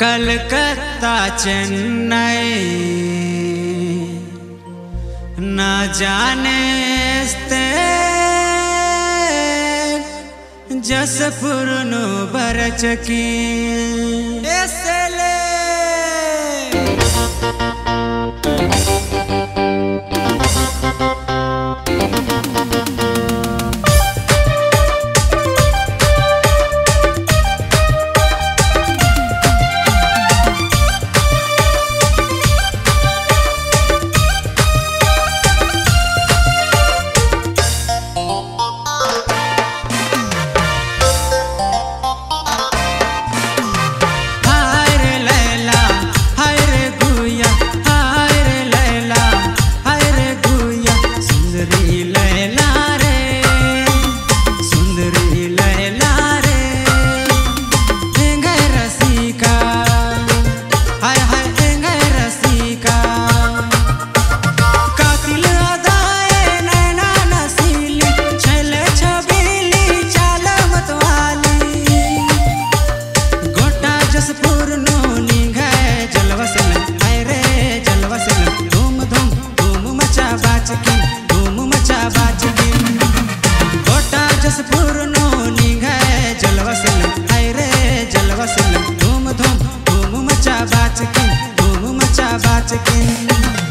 कलकत्ता चेन्नई। न जाने जस पुरनो बरचकी एसले magic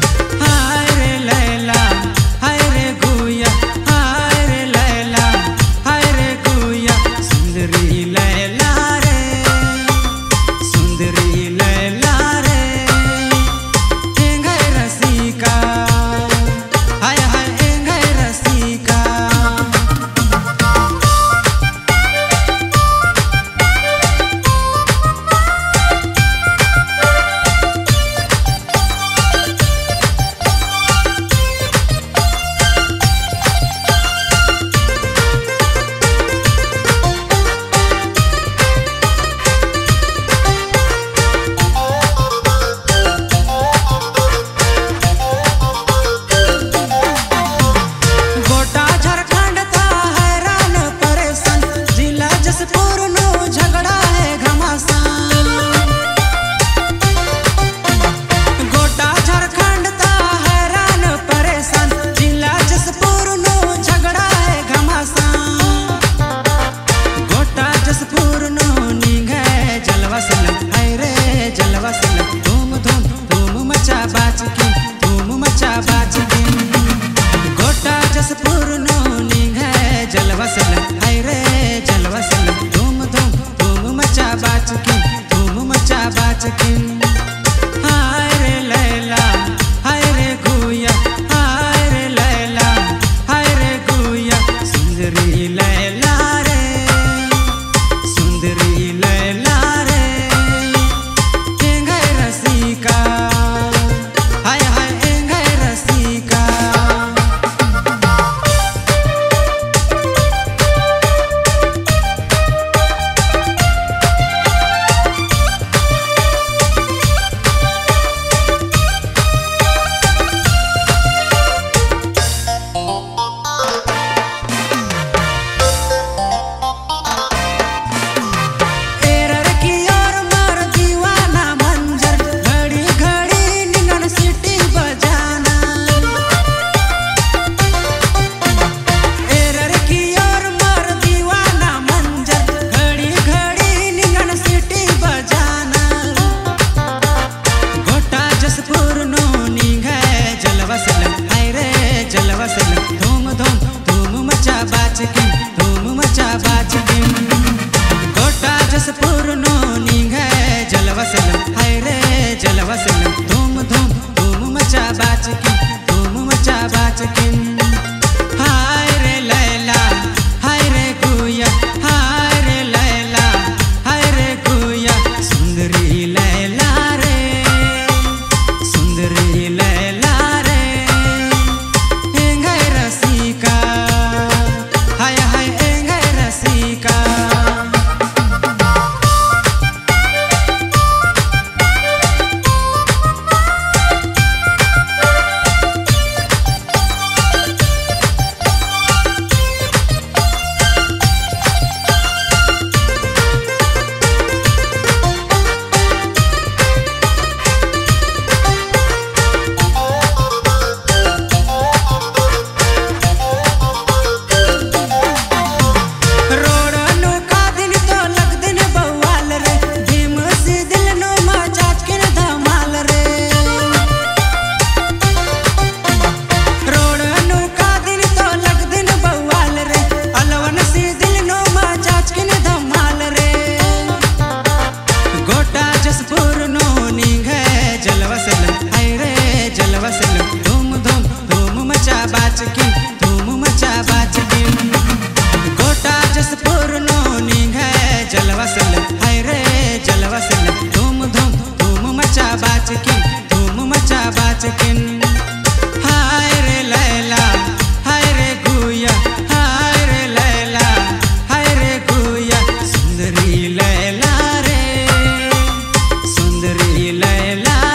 can बाचकिन धूम मचा बाचकिन la